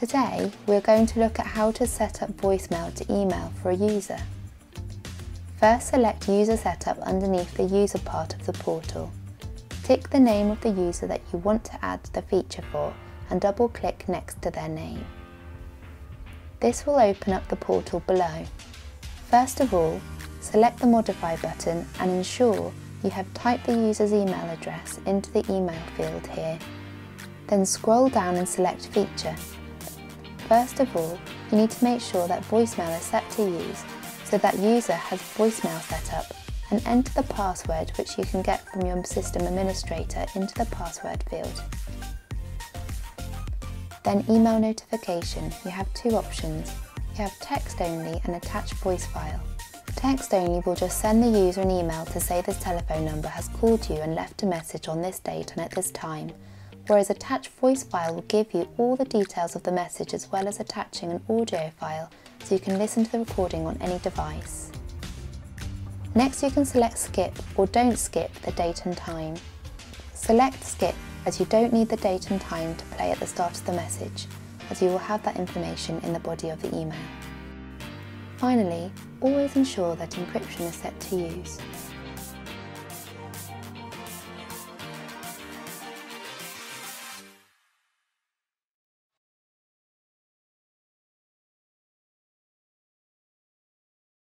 Today, we're going to look at how to set up voicemail to email for a user. First select User Setup underneath the User part of the portal. Tick the name of the user that you want to add the feature for and double click next to their name. This will open up the portal below. First of all, select the Modify button and ensure you have typed the user's email address into the email field here. Then scroll down and select Feature. First of all, you need to make sure that voicemail is set to use so that user has voicemail set up and enter the password which you can get from your system administrator into the password field. Then email notification, you have two options. You have text only and attached voice file. Text only will just send the user an email to say this telephone number has called you and left a message on this date and at this time, whereas attached voice file will give you all the details of the message as well as attaching an audio file so you can listen to the recording on any device. Next you can select skip or don't skip the date and time. Select skip as you don't need the date and time to play at the start of the message as you will have that information in the body of the email. Finally, always ensure that encryption is set to use.